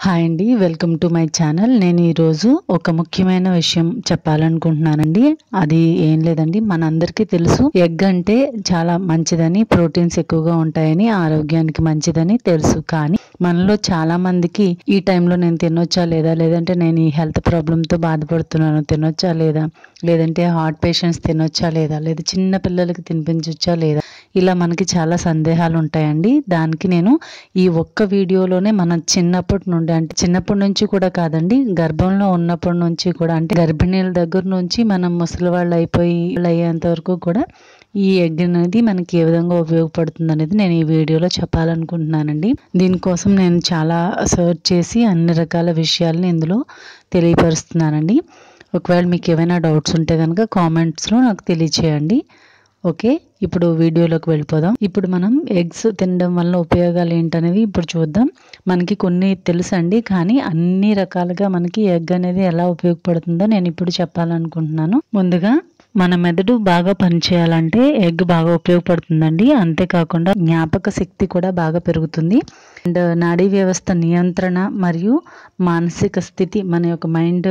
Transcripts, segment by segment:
Hi అండి welcome to my channel. నేను ఈరోజు ఒక ముఖ్యమైన విషయం చెప్పాలనుకుంటున్నానండి. అది ఏం లేదండి మనందరికీ తెలుసు. ఎగ్ అంటే చాలా మంచిదని ప్రోటీన్స్ ఎక్కువగా ఉంటాయని ఆరోగ్యానికి మంచిదని తెలుసు. కానీ మనలో చాలా మందికి ఈ టైంలో నేను తినొచ్చా లేదా లేదంటే నేను ఈ హెల్త్ ప్రాబ్లంతో బాధపడుతున్నాను తినొచ్చా లేదా లేదంటే హార్ట్ పేషెంట్స్ తినొచ్చా లేదా లేదా చిన్న పిల్లలకి తినిపించొచ్చా లేదా ఇలా మనకి చాలా సందేహాలు ఉంటాయండి దానికి నేను ఈ ఒక్క వీడియోలోనే మన చిన్నప్పటి నుండి అంటే చిన్నప్పటి నుంచి కూడా కాదండి గర్భంలో ఉన్నప్పటి నుంచి కూడా అంటే గర్భిణీల దగ్గర నుంచి మనం ముసలి వాళ్ళు అయిపోయి అయ్యేంత వరకు కూడా ఈ ఎగ్ అనేది మనకి ఏ విధంగా ఉపయోగపడుతుంది అనేది నేను ఈ వీడియోలో చెప్పాలనుకుంటున్నానండి. దీనికోసం నేను చాలా సర్చ్ చేసి అన్ని రకాల విషయాలని ఇందులో తెలియపరుస్తున్నానండి. ఒకవేళ మీకు ఏమైనా డౌట్స్ ఉంటే కనుక కామెంట్స్లో నాకు తెలియచేయండి. ఓకే ఇప్పుడు వీడియోలోకి వెళ్ళిపోదాం. ఇప్పుడు మనం ఎగ్స్ తినడం వల్ల ఉపయోగాలు ఏంటనేది ఇప్పుడు చూద్దాం. మనకి కొన్ని తెలుసండి కానీ అన్ని రకాలుగా మనకి ఎగ్ అనేది ఎలా ఉపయోగపడుతుందో నేను ఇప్పుడు చెప్పాలనుకుంటున్నాను. ముందుగా మన మెదడు బాగా పనిచేయాలంటే ఎగ్ బాగా ఉపయోగపడుతుందండి. అంతేకాకుండా జ్ఞాపక శక్తి కూడా బాగా పెరుగుతుంది. అండ్ నాడీ వ్యవస్థ నియంత్రణ మరియు మానసిక స్థితి మన యొక్క మైండ్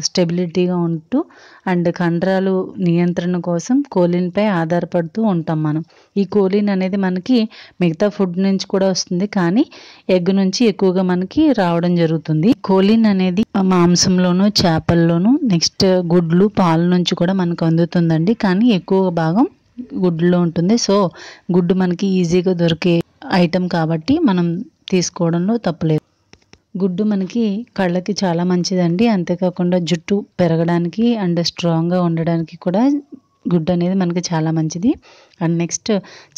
స్టెబిలిటీగా ఉంటూ అండ్ కండరాలు నియంత్రణ కోసం కోలిన్పై ఆధారపడుతూ ఉంటాం మనం. ఈ కోలిన్ అనేది మనకి మిగతా ఫుడ్ నుంచి కూడా వస్తుంది. కానీ ఎగ్ నుంచి ఎక్కువగా మనకి రావడం జరుగుతుంది. కోలిన్ అనేది మాంసంలోను చేపల్లోను నెక్స్ట్ గుడ్లు పాల నుంచి కూడా మనకు అందుతుందండి. కానీ ఎక్కువ భాగం గుడ్లో ఉంటుంది. సో గుడ్డు మనకి ఈజీగా దొరికే ఐటెం కాబట్టి మనం తీసుకోవడంలో తప్పులేదు. గుడ్డు మనకి కళ్ళకి చాలా మంచిదండి. అంతేకాకుండా జుట్టు పెరగడానికి అండ్ స్ట్రాంగ్గా ఉండడానికి కూడా గుడ్డు అనేది మనకి చాలా మంచిది. అండ్ నెక్స్ట్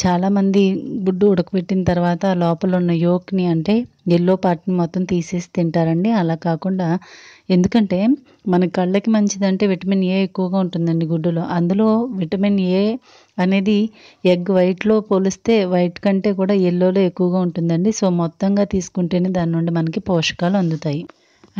చాలామంది గుడ్డు ఉడకబెట్టిన తర్వాత లోపల ఉన్న యోక్ని అంటే ఎల్లో పార్ట్ని మొత్తం తీసేసి తింటారండి. అలా కాకుండా ఎందుకంటే మన కళ్ళకి మంచిదంటే విటమిన్ ఏ ఎక్కువగా ఉంటుందండి గుడ్డులో. అందులో విటమిన్ ఏ అనేది ఎగ్ వైట్లో పోలిస్తే వైట్ కంటే కూడా ఎల్లోలో ఎక్కువగా ఉంటుందండి. సో మొత్తంగా తీసుకుంటేనే దాని నుండి మనకి పోషకాలు అందుతాయి.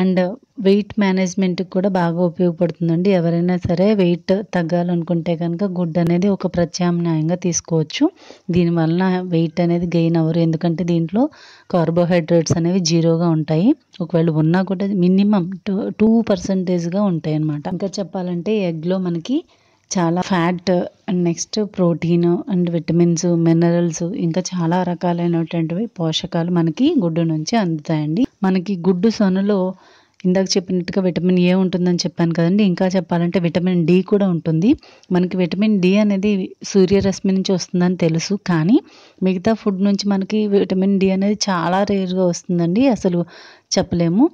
అండ్ వెయిట్ మేనేజ్మెంట్కి కూడా బాగా ఉపయోగపడుతుందండి. ఎవరైనా సరే వెయిట్ తగ్గాలనుకుంటే కనుక గుడ్ అనేది ఒక ప్రత్యామ్నాయంగా తీసుకోవచ్చు. దీనివల్ల వెయిట్ అనేది గెయిన్ అవ్వరు. ఎందుకంటే దీంట్లో కార్బోహైడ్రేట్స్ అనేవి జీరోగా ఉంటాయి. ఒకవేళ ఉన్నా కూడా మినిమం టూ టూ పర్సంటేజ్గా ఉంటాయి అన్నమాట ఇంకా చెప్పాలంటే ఎగ్లో మనకి చాలా fat and next protein and vitamins minerals ఇంకా చాలా రకాలైనటువంటివి పోషకాలు మనకి గుడ్డు నుంచి అందుతాయండి. మనకి గుడ్డు సొనలో ఇందాక చెప్పినట్టుగా విటమిన్ ఏ ఉంటుందని చెప్పాను కదండి. ఇంకా చెప్పాలంటే విటమిన్ డి కూడా ఉంటుంది. మనకి విటమిన్ డి అనేది సూర్యరశ్మి నుంచి వస్తుందని తెలుసు. కానీ మిగతా ఫుడ్ నుంచి మనకి విటమిన్ డి అనేది చాలా రేర్గా వస్తుందండి. అసలు చెప్పలేము.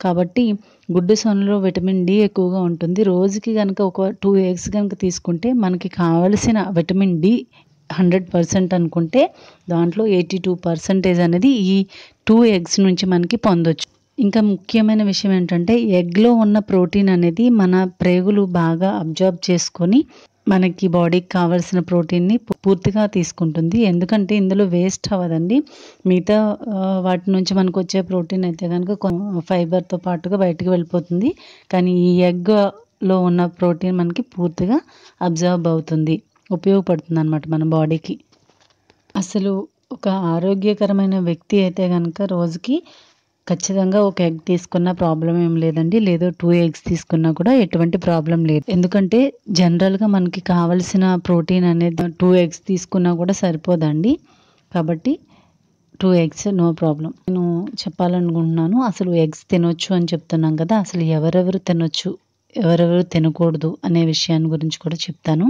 కాబట్టి గుడ్డు సొనలో విటమిన్ డి ఎక్కువగా ఉంటుంది. రోజుకి కనుక ఒక టూ ఎగ్స్ కనుక తీసుకుంటే మనకి కావలసిన విటమిన్ డి హండ్రెడ్ పర్సెంట్ అనుకుంటే దాంట్లో ఎయిటీ టూ పర్సెంటేజ్ అనేది ఈ టూ ఎగ్స్ నుంచి మనకి పొందొచ్చు. ఇంకా ముఖ్యమైన విషయం ఏంటంటే ఎగ్లో ఉన్న ప్రోటీన్ అనేది మన ప్రేగులు బాగా అబ్జర్బ్ చేసుకొని మనకి బాడీకి కావాల్సిన ప్రోటీన్ని పూర్తిగా తీసుకుంటుంది. ఎందుకంటే ఇందులో వేస్ట్ అవ్వదండి. మిగతా వాటి నుంచి మనకు వచ్చే ప్రోటీన్ అయితే కనుక ఫైబర్తో పాటుగా బయటకు వెళ్ళిపోతుంది. కానీ ఈ ఎగ్లో ఉన్న ప్రోటీన్ మనకి పూర్తిగా అబ్జర్బ్ అవుతుంది. ఉపయోగపడుతుంది అనమాట మన బాడీకి. అసలు ఒక ఆరోగ్యకరమైన వ్యక్తి అయితే కనుక రోజుకి ఖచ్చితంగా ఒక ఎగ్ తీసుకున్న ప్రాబ్లం ఏం లేదండి. లేదు టూ ఎగ్స్ తీసుకున్నా కూడా ఎటువంటి ప్రాబ్లం లేదు. ఎందుకంటే జనరల్గా మనకి కావలసిన ప్రోటీన్ అనేది టూ ఎగ్స్ తీసుకున్నా కూడా సరిపోదండి. కాబట్టి టూ ఎగ్స్ నో ప్రాబ్లం. నేను చెప్పాలనుకుంటున్నాను అసలు ఎగ్స్ తినొచ్చు అని చెప్తున్నాం కదా అసలు ఎవరెవరు తినొచ్చు ఎవరెవరు తినకూడదు అనే విషయాన్ని గురించి కూడా చెప్తాను.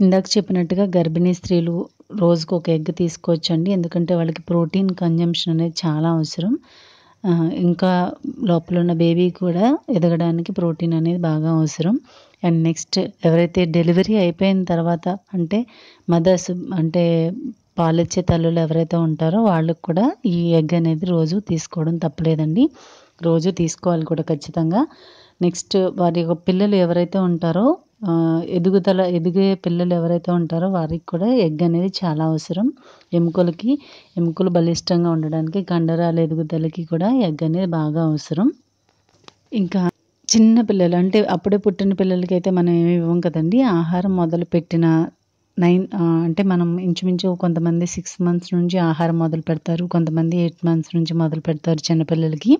ఇందాక చెప్పినట్టుగా గర్భిణీ స్త్రీలు రోజుకు ఒక ఎగ్ తీసుకోవచ్చండి. ఎందుకంటే వాళ్ళకి ప్రోటీన్ కన్జంప్షన్ అనేది చాలా అవసరం. ఇంకా లోపల ఉన్న బేబీ కూడా ఎదగడానికి ప్రోటీన్ అనేది బాగా అవసరం. అండ్ నెక్స్ట్ ఎవరైతే డెలివరీ అయిపోయిన తర్వాత అంటే మదర్స్ అంటే పాలిచ్చే తల్లులు ఎవరైతే ఉంటారో వాళ్ళకి కూడా ఈ ఎగ్ అనేది రోజు తీసుకోవడం తప్పలేదండి. రోజు తీసుకోవాలి కూడా ఖచ్చితంగా. నెక్స్ట్ వారి యొక్క పిల్లలు ఎవరైతే ఉంటారో ఎదుగుదల ఎదిగే పిల్లలు ఎవరైతే ఉంటారో వారికి కూడా ఎగ్ అనేది చాలా అవసరం. ఎముకలకి ఎముకలు బలిష్టంగా ఉండడానికి కండరాల ఎదుగుదలకి కూడా ఎగ్ అనేది బాగా అవసరం. ఇంకా చిన్న పిల్లలు అంటే అప్పుడే పుట్టిన పిల్లలకి అయితే మనం ఏమి ఇవ్వం కదండి? ఆహారం మొదలు పెట్టిన నైన్ అంటే మనం ఇంచుమించు కొంతమంది సిక్స్ మంత్స్ నుంచి ఆహారం మొదలు పెడతారు కొంతమంది ఎయిట్ మంత్స్ నుంచి మొదలు పెడతారు చిన్నపిల్లలకి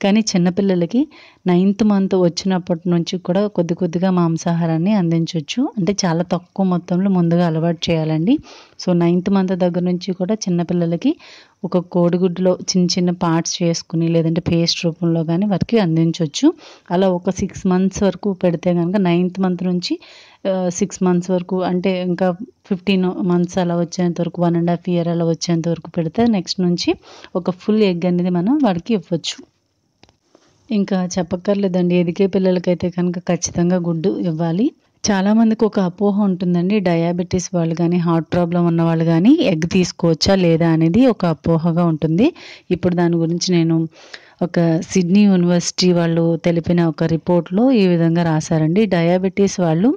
కానీ చిన్నపిల్లలకి నైన్త్ మంత్ వచ్చినప్పటి నుంచి కూడా కొద్ది కొద్దిగా మాంసాహారాన్ని అందించవచ్చు అంటే చాలా తక్కువ మొత్తంలో ముందుగా అలవాటు చేయాలండి. సో నైన్త్ మంత్ దగ్గర నుంచి కూడా చిన్నపిల్లలకి ఒక కోడిగుడ్డులో చిన్న చిన్న పార్ట్స్ చేసుకుని లేదంటే పేస్ట్ రూపంలో కానీ వారికి అందించవచ్చు అలా ఒక సిక్స్ మంత్స్ వరకు పెడితే కనుక నైన్త్ మంత్ నుంచి సిక్స్ మంత్స్ వరకు అంటే ఇంకా ఫిఫ్టీన్ మంత్స్ అలా వచ్చేంత వరకు వన్ అండ్ హాఫ్ ఇయర్ అలా వచ్చేంత వరకు పెడితే నెక్స్ట్ నుంచి ఒక ఫుల్ ఎగ్ అనేది మనం వాడికి ఇవ్వచ్చు. ఇంకా చెప్పక్కర్లేదండి. ఎదిగే పిల్లలకైతే కనుక ఖచ్చితంగా గుడ్డు ఇవ్వాలి. చాలామందికి ఒక అపోహ ఉంటుందండి. డయాబెటీస్ వాళ్ళు కానీ హార్ట్ ప్రాబ్లం ఉన్న వాళ్ళు కానీ ఎగ్ తీసుకోవచ్చా లేదా అనేది ఒక అపోహగా ఉంటుంది. ఇప్పుడు దాని గురించి నేను ఒక సిడ్నీ యూనివర్సిటీ వాళ్ళు తెలిపిన ఒక రిపోర్ట్లో ఈ విధంగా రాశారండి. డయాబెటీస్ వాళ్ళు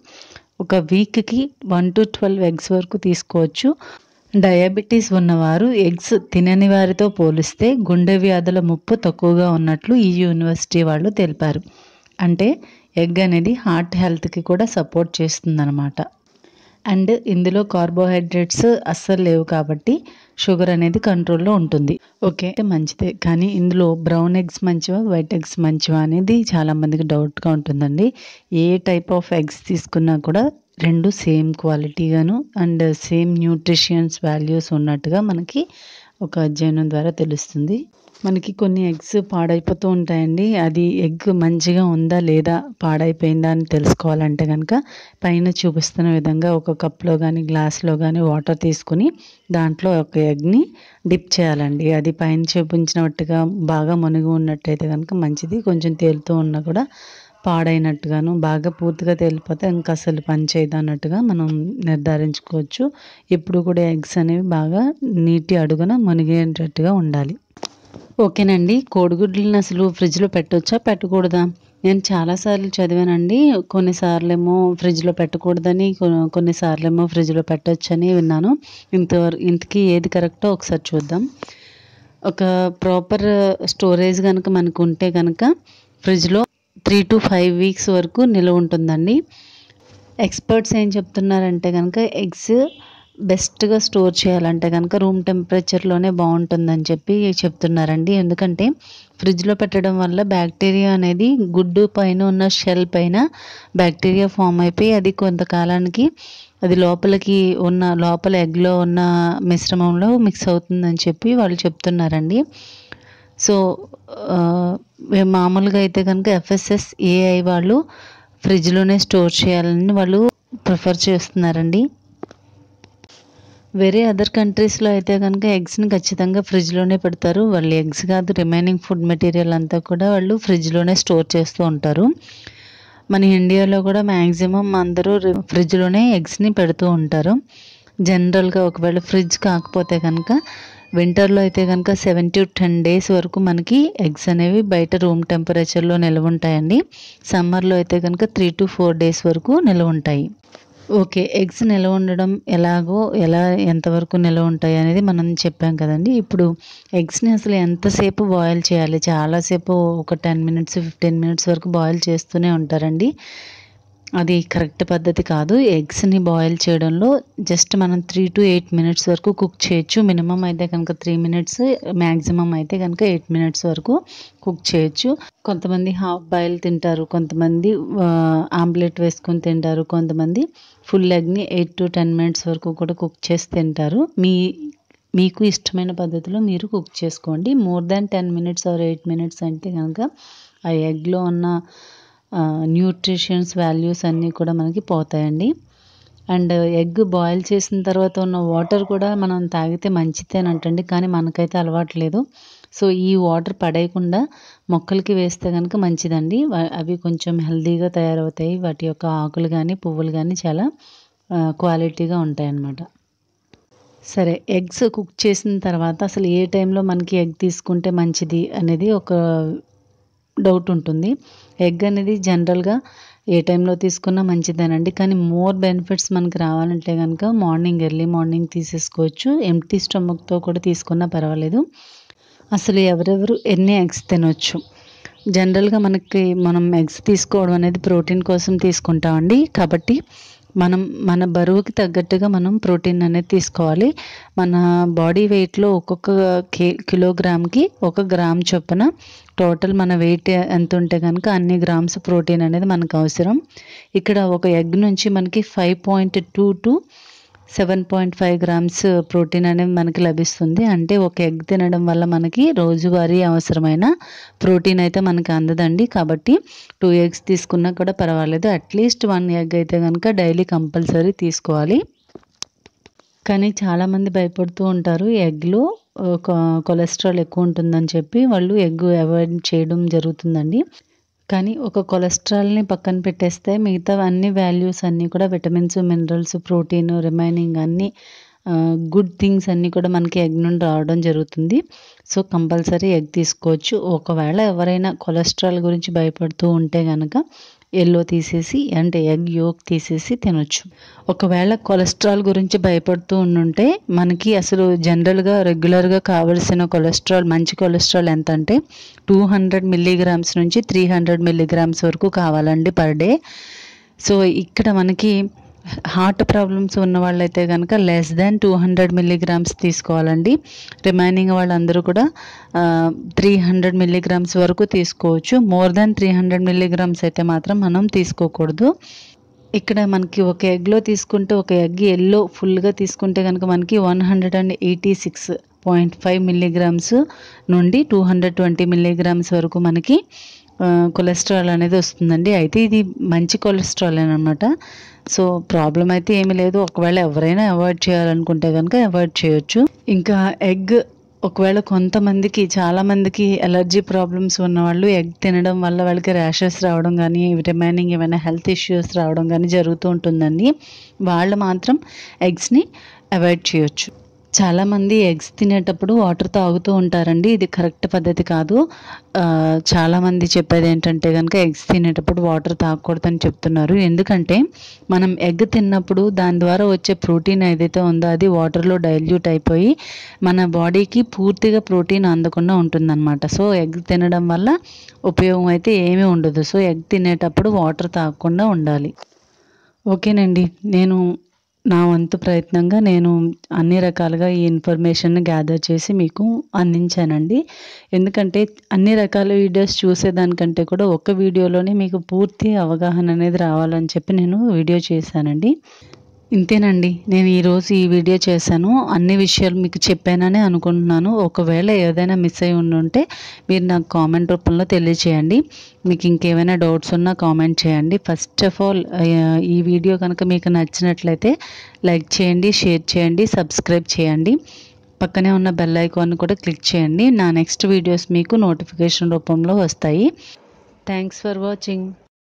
ఒక వీక్కి వన్ టు ట్వెల్వ్ ఎగ్స్ వరకు తీసుకోవచ్చు. డయాబెటీస్ ఉన్నవారు ఎగ్స్ తినని వారితో పోలిస్తే గుండె వ్యాధుల ముప్పు తక్కువగా ఉన్నట్లు ఈ యూనివర్సిటీ వాళ్ళు తెలిపారు. అంటే ఎగ్ అనేది హార్ట్ హెల్త్కి కూడా సపోర్ట్ చేస్తుందన్నమాట. అండ్ ఇందులో కార్బోహైడ్రేట్స్ అస్సలు లేవు కాబట్టి షుగర్ అనేది కంట్రోల్లో ఉంటుంది. ఓకే మంచిదే. కానీ ఇందులో బ్రౌన్ ఎగ్స్ మంచివా వైట్ ఎగ్స్ మంచివా అనేది చాలామందికి డౌట్గా ఉంటుందండి. ఏ టైప్ ఆఫ్ ఎగ్స్ తీసుకున్నా కూడా రెండు సేమ్ క్వాలిటీగాను అండ్ సేమ్ న్యూట్రిషియన్స్ వాల్యూస్ ఉన్నట్టుగా మనకి ఒక అధ్యయనం ద్వారా తెలుస్తుంది. మనకి కొన్ని ఎగ్స్ పాడైపోతూ ఉంటాయండి. అది ఎగ్ మంచిగా ఉందా లేదా పాడైపోయిందా అని తెలుసుకోవాలంటే కనుక పైన చూపిస్తున్న విధంగా ఒక కప్లో కానీ గ్లాస్లో కానీ వాటర్ తీసుకుని దాంట్లో ఒక ఎగ్ని డిప్ చేయాలండి. అది పైన చూపించినట్టుగా బాగా మునిగి ఉన్నట్టయితే కనుక మంచిది. కొంచెం తేలుతూ ఉన్నా కూడా పాడైనట్టుగాను బాగా పూర్తిగా తేలిపోతే ఇంకా అసలు పని చేయదు అన్నట్టుగా మనం నిర్ధారించుకోవచ్చు. ఎప్పుడు కూడా ఎగ్స్ అనేవి బాగా నీటి అడుగున మునిగేటట్టుగా ఉండాలి. ఓకేనండి. కోడిగుడ్లను అసలు ఫ్రిడ్జ్లో పెట్టవచ్చా పెట్టకూడదా? నేను చాలాసార్లు చదివానండి. కొన్నిసార్లు ఏమో ఫ్రిడ్జ్లో పెట్టకూడదని కొన్నిసార్లేమో కొన్నిసార్లు ఏమో ఫ్రిడ్జ్లో పెట్టవచ్చని విన్నాను. ఇంతవరకు ఇంతకీ ఏది కరెక్టో ఒకసారి చూద్దాం. ఒక ప్రాపర్ స్టోరేజ్ కనుక మనకు ఉంటే కనుక ఫ్రిడ్జ్లో త్రీ టు ఫైవ్ వీక్స్ వరకు నిల్వ ఉంటుందండి. ఎక్స్పర్ట్స్ ఏం చెప్తున్నారంటే కనుక ఎగ్స్ బెస్ట్గా స్టోర్ చేయాలంటే కనుక రూమ్ టెంపరేచర్లోనే బాగుంటుందని చెప్పి చెప్తున్నారండి. ఎందుకంటే ఫ్రిడ్జ్లో పెట్టడం వల్ల బ్యాక్టీరియా అనేది గుడ్డు పైన ఉన్న షెల్ పైన బ్యాక్టీరియా ఫామ్ అయిపోయి అది కొంతకాలానికి అది లోపలికి ఉన్న లోపల ఎగ్లో ఉన్న మిశ్రమంలో మిక్స్ అవుతుందని చెప్పి వాళ్ళు చెప్తున్నారండి. సో మామూలుగా అయితే కనుక ఎఫ్ఎస్ఎస్ ఏఐ వాళ్ళు ఫ్రిడ్జ్లోనే స్టోర్ చేయాలని వాళ్ళు ప్రిఫర్ చేస్తున్నారండి. వేరే అదర్ కంట్రీస్లో అయితే కనుక ఎగ్స్ని ఖచ్చితంగా ఫ్రిడ్జ్లోనే పెడతారు. వాళ్ళు ఎగ్స్ కాదు రిమైనింగ్ ఫుడ్ మెటీరియల్ అంతా కూడా వాళ్ళు ఫ్రిడ్జ్లోనే స్టోర్ చేస్తూ ఉంటారు. మన ఇండియాలో కూడా మ్యాక్సిమం అందరూ రి- ఫ్రిడ్జ్లోనే ఎగ్స్ని పెడుతూ ఉంటారు. జనరల్గా ఒకవేళ ఫ్రిడ్జ్ కాకపోతే కనుక వింటర్లో అయితే కనుక సెవెన్ టు టెన్ డేస్ వరకు మనకి ఎగ్స్ అనేవి బయట రూమ్ టెంపరేచర్లో నిల్వ ఉంటాయండి. సమ్మర్లో అయితే కనుక త్రీ టు ఫోర్ డేస్ వరకు నిల్వ ఉంటాయి. ఓకే ఎగ్స్ నిల్వ ఉండడం ఎలాగో ఎలా ఎంతవరకు నిల్వ ఉంటాయి అనేది మనం చెప్పాం కదండి. ఇప్పుడు ఎగ్స్ని అసలు ఎంతసేపు బాయిల్ చేయాలి? చాలాసేపు ఒక టెన్ మినిట్స్ ఫిఫ్టీన్ మినిట్స్ వరకు బాయిల్ చేస్తూనే ఉంటారండి. అది కరెక్ట్ పద్ధతి కాదు. ఎగ్స్ని బాయిల్ చేయడంలో జస్ట్ మనం త్రీ టు ఎయిట్ మినిట్స్ వరకు కుక్ చేయొచ్చు. మినిమం అయితే కనుక త్రీ మినిట్స్ మ్యాక్సిమం అయితే కనుక ఎయిట్ మినిట్స్ వరకు కుక్ చేయొచ్చు. కొంతమంది హాఫ్ బాయిల్ తింటారు కొంతమంది ఆమ్లెట్ వేసుకొని తింటారు కొంతమంది ఫుల్ ఎగ్ని ఎయిట్ టు టెన్ మినిట్స్ వరకు కూడా కుక్ చేసి తింటారు. మీ మీకు ఇష్టమైన పద్ధతిలో మీరు కుక్ చేసుకోండి. More than ten minutes or eight minutes అంటే కనుక ఆ ఎగ్లో ఉన్న న్యూట్రిషన్స్ వాల్యూస్ అన్నీ కూడా మనకి పోతాయండి. అండ్ ఎగ్ బాయిల్ చేసిన తర్వాత ఉన్న వాటర్ కూడా మనం తాగితే మంచిదేనంటండి కానీ మనకైతే అలవాటు లేదు. సో ఈ వాటర్ పడేయకుండా మొక్కలకి వేస్తే కనుక మంచిదండి. అవి కొంచెం హెల్దీగా తయారవుతాయి. వాటి యొక్క ఆకులు కానీ పువ్వులు కానీ చాలా క్వాలిటీగా ఉంటాయి అన్నమాట సరే ఎగ్స్ కుక్ చేసిన తర్వాత అసలు ఏ టైంలో మనకి ఎగ్ తీసుకుంటే మంచిది అనేది ఒక డౌట్ ఉంటుంది. ఎగ్ అనేది జనరల్గా ఏ టైంలో తీసుకున్నా మంచిదేనండి. కానీ మోర్ బెనిఫిట్స్ మనకి రావాలంటే కనుక మార్నింగ్ ఎర్లీ మార్నింగ్ తీసేసుకోవచ్చు. ఎంటీ స్టమక్తో కూడా తీసుకున్నా పర్వాలేదు. అసలు ఎవరెవరు ఎన్ని ఎగ్స్ తినొచ్చు? జనరల్గా మనకి మనం ఎగ్స్ తీసుకోవడం అనేది ప్రోటీన్ కోసం తీసుకుంటామండి. కాబట్టి మనం మన బరువుకి తగ్గట్టుగా మనం ప్రోటీన్ అనేది తీసుకోవాలి. మన బాడీ వెయిట్లో ఒక్కొక్క కే కిలోగ్రామ్కి ఒక గ్రామ్ చొప్పున టోటల్ మన వెయిట్ ఎంత ఉంటే కనుక అన్ని గ్రామ్స్ ప్రోటీన్ అనేది మనకు అవసరం. ఇక్కడ ఒక ఎగ్ నుంచి మనకి five point two to seven point five grams protein అనేది మనకి లభిస్తుంది. అంటే ఒక ఎగ్ తినడం వల్ల మనకి రోజువారీ అవసరమైన ప్రోటీన్ అయితే మనకి అందదండి. కాబట్టి టూ ఎగ్స్ తీసుకున్నా కూడా పర్వాలేదు. అట్లీస్ట్ వన్ ఎగ్ అయితే కనుక డైలీ కంపల్సరీ తీసుకోవాలి. కానీ చాలామంది భయపడుతూ ఉంటారు ఎగ్లో కొలెస్ట్రాల్ ఎక్కువ ఉంటుందని చెప్పి వాళ్ళు ఎగ్ అవాయిడ్ చేయడం జరుగుతుందండి. కానీ ఒక కొలెస్ట్రాల్ని పక్కన పెట్టేస్తే మిగతా అన్ని వాల్యూస్ అన్నీ కూడా విటమిన్స్ మినరల్స్ ప్రోటీన్ రిమైనింగ్ అన్నీ గుడ్ థింగ్స్ అన్నీ కూడా మనకి ఎగ్ నుండి రావడం జరుగుతుంది. సో కంపల్సరీ ఎగ్ తీసుకోవచ్చు. ఒకవేళ ఎవరైనా కొలెస్ట్రాల్ గురించి భయపడుతూ ఉంటే కనుక ఎల్లో తీసేసి అంటే ఎగ్ యోక్ తీసేసి తినొచ్చు. ఒకవేళ కొలెస్ట్రాల్ గురించి భయపడుతూ ఉండుంటే మనకి అసలు జనరల్గా రెగ్యులర్గా కావలసిన కొలెస్ట్రాల్ మంచి కొలెస్ట్రాల్ ఎంత అంటే టూ హండ్రెడ్ మిల్లీగ్రామ్స్ నుంచి త్రీ హండ్రెడ్ మిల్లీగ్రామ్స్ వరకు కావాలండి పర్ డే. సో ఇక్కడ మనకి హార్ట్ ప్రాబ్లమ్స్ ఉన్న వాళ్ళైతే కనుక less than two hundred milligrams తీసుకోవాలండి. రిమైనింగ్ వాళ్ళందరూ కూడా త్రీ హండ్రెడ్ మిల్లీగ్రామ్స్ వరకు తీసుకోవచ్చు. More than three hundred milligrams అయితే మాత్రం మనం తీసుకోకూడదు. ఇక్కడ మనకి ఒక ఎగ్లో తీసుకుంటే ఒక ఎగ్ ఎల్లో ఫుల్గా తీసుకుంటే కనుక మనకి one hundred and eighty six point five milligrams నుండి టూ హండ్రెడ్ ట్వంటీ మిల్లీగ్రామ్స్ వరకు మనకి కొలెస్ట్రాల్ అనేది వస్తుందండి. అయితే ఇది మంచి కొలెస్ట్రాల్ అనమాట సో ప్రాబ్లం అయితే ఏమీ లేదు. ఒకవేళ ఎవరైనా అవాయిడ్ చేయాలనుకుంటే కనుక అవాయిడ్ చేయొచ్చు. ఇంకా ఎగ్ ఒకవేళ కొంతమందికి చాలామందికి ఎలర్జీ ప్రాబ్లమ్స్ ఉన్న వాళ్ళు ఎగ్ తినడం వల్ల వాళ్ళకి ర్యాషెస్ రావడం కానీ రిమైనింగ్ ఏమైనా హెల్త్ ఇష్యూస్ రావడం కానీ జరుగుతూ ఉంటుందండి. వాళ్ళు మాత్రం ఎగ్స్ని అవాయిడ్ చేయొచ్చు. చాలామంది ఎగ్స్ తినేటప్పుడు వాటర్ తాగుతూ ఉంటారండి. ఇది కరెక్ట్ పద్ధతి కాదు. చాలామంది చెప్పేది ఏంటంటే కనుక ఎగ్స్ తినేటప్పుడు వాటర్ తాగకూడదని చెప్తున్నారు. ఎందుకంటే మనం ఎగ్ తిన్నప్పుడు దాని ద్వారా వచ్చే ప్రోటీన్ ఏదైతే ఉందో అది వాటర్లో డైల్యూట్ అయిపోయి మన బాడీకి పూర్తిగా ప్రోటీన్ అందకుండా ఉంటుందన్నమాట. సో ఎగ్ తినడం వల్ల ఉపయోగం అయితే ఏమీ ఉండదు. సో ఎగ్ తినేటప్పుడు వాటర్ తాగకుండా ఉండాలి. ఓకేనండి. నేను నా వంతు ప్రయత్నంగా నేను అన్ని రకాలుగా ఈ ఇన్ఫర్మేషన్ గ్యాదర్ చేసి మీకు అందించానండి. ఎందుకంటే అన్ని రకాల వీడియోస్ చూసేదానికంటే కూడా ఒక వీడియోలోనే మీకు పూర్తి అవగాహన అనేది రావాలని చెప్పి నేను వీడియో చేశానండి. ఇంతేనండి. నేను ఈరోజు ఈ వీడియో చేశాను. అన్ని విషయాలు మీకు చెప్పానని అనుకుంటున్నాను. ఒకవేళ ఏదైనా మిస్ అయి ఉండుంటే మీరు నాకు కామెంట్ రూపంలో తెలియచేయండి. మీకు ఇంకేమైనా డౌట్స్ ఉన్నా కామెంట్ చేయండి. ఫస్ట్ ఆఫ్ ఆల్ ఈ వీడియో కనుక మీకు నచ్చినట్లయితే లైక్ చేయండి షేర్ చేయండి సబ్స్క్రైబ్ చేయండి. పక్కనే ఉన్న బెల్ ఐకాన్ కూడా క్లిక్ చేయండి. నా నెక్స్ట్ వీడియోస్ మీకు నోటిఫికేషన్ రూపంలో వస్తాయి. Thanks for watching